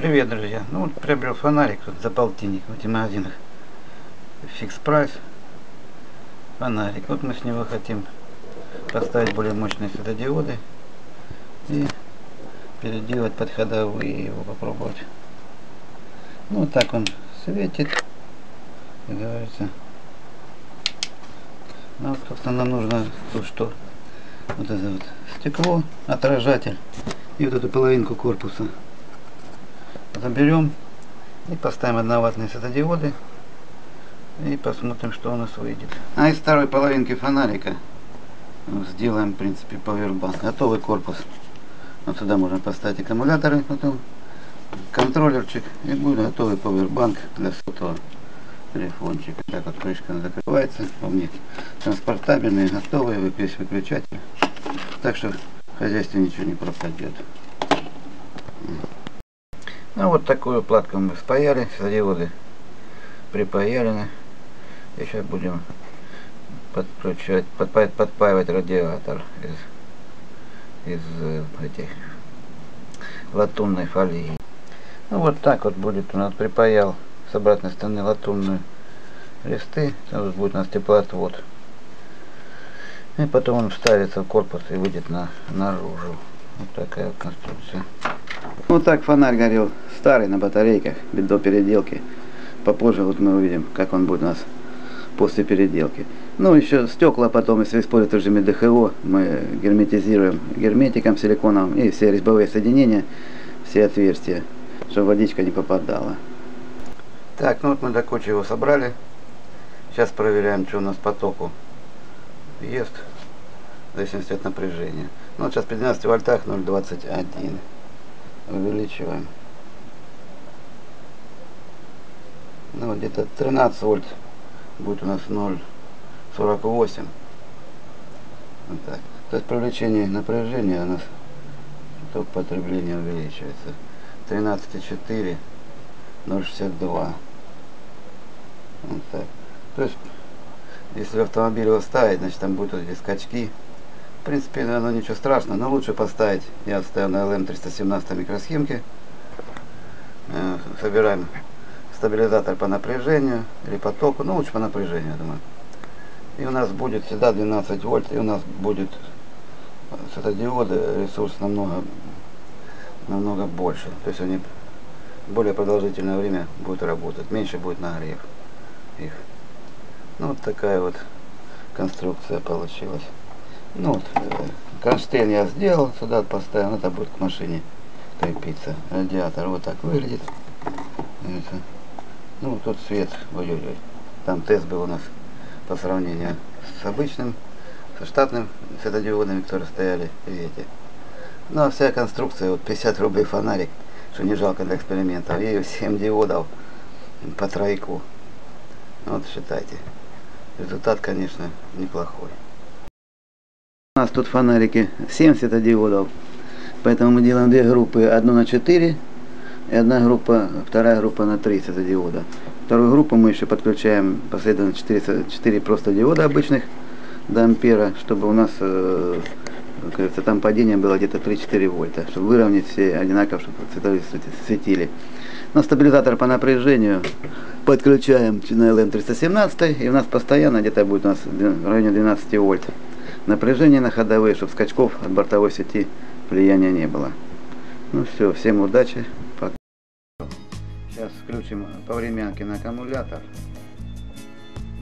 Привет, друзья! Ну вот приобрел фонарик тут за полтинник в этих магазинах. Фикс прайс. Фонарик. Вот мы с него хотим поставить более мощные светодиоды и переделать под ходовые его попробовать. Ну вот так он светит, как говорится. Ну, собственно, нам нужно тут что? Вот это вот стекло, отражатель и вот эту половинку корпуса заберем и поставим одноватные светодиоды и посмотрим, что у нас выйдет. А из второй половинки фонарика сделаем, в принципе, повербанк. Готовый корпус. Вот сюда можно поставить аккумуляторы, потом контроллерчик и будет готовый повербанк для сотового телефончика. Так вот крышка закрывается, помните, транспортабельный, готовый, весь выключатель. Так что в хозяйстве ничего не пропадет. Ну вот такую платку мы спаяли, светодиоды припаялены. И сейчас будем подключать, подпаивать, подпаивать радиатор из, из э, этих латунной фольги. Ну вот так вот будет у нас припаял с обратной стороны латунные листы. Там будет у нас теплоотвод. И потом он вставится в корпус и выйдет на, наружу. Вот такая конструкция. Вот так фонарь горел старый на батарейках до переделки. Попозже вот мы увидим, как он будет у нас после переделки. Ну, еще стекла потом, если использовать режиме ДХО, мы герметизируем герметиком силиконовым и все резьбовые соединения, все отверстия, чтобы водичка не попадала. Так, ну вот мы до кучи его собрали. Сейчас проверяем, что у нас по току ест, в зависимости от напряжения. Ну, вот сейчас при 12 вольтах 0,21 увеличиваем. Ну, где-то 13 вольт будет у нас 0,48. Вот так. То есть привлечение напряжения у нас ток потребления увеличивается. 13,4, 0,62. Вот так. То есть, если автомобиль его ставить, значит там будут эти скачки принципе, оно ничего страшного, но лучше поставить, я ставил на LM317 микросхемке, э, собираем стабилизатор по напряжению или по току, ну лучше по напряжению, я думаю. И у нас будет всегда 12 вольт, и у нас будет светодиоды ресурс намного, намного больше. То есть они более продолжительное время будут работать, меньше будет нагрев их. Ну вот такая вот конструкция получилась. Ну вот, э, кронштейн я сделал, сюда поставил, это будет к машине крепиться. Радиатор вот так выглядит. Это. Ну, тут свет, ой, ой, ой. Там тест был у нас по сравнению с обычным, со штатным светодиодами, которые стояли, видите. Ну, а вся конструкция, вот 50 рублей фонарик, что не жалко для экспериментов. И 7 диодов по тройку. Вот считайте. Результат, конечно, неплохой. У нас тут фонарики 7 светодиодов, поэтому мы делаем две группы, одну на 4 и одна группа, вторая группа на 3 светодиода. Вторую группу мы еще подключаем последовательно 4, 4 просто диода обычных до ампера, чтобы у нас э, кажется, там падение было где-то 3-4 вольта, чтобы выровнять все одинаково, чтобы светили. Но стабилизатор по напряжению подключаем на LM317, и у нас постоянно где-то будет у нас в районе 12 вольт напряжение на ходовые, чтобы скачков от бортовой сети влияния не было. Ну все, всем удачи. Сейчас включим по времянке на аккумулятор.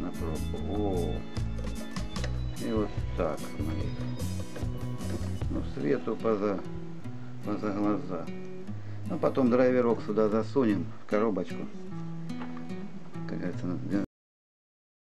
На пробу. О. И вот так мы ну, свету поза, поза глаза. Ну потом драйверок сюда засунем в коробочку. Как говорится,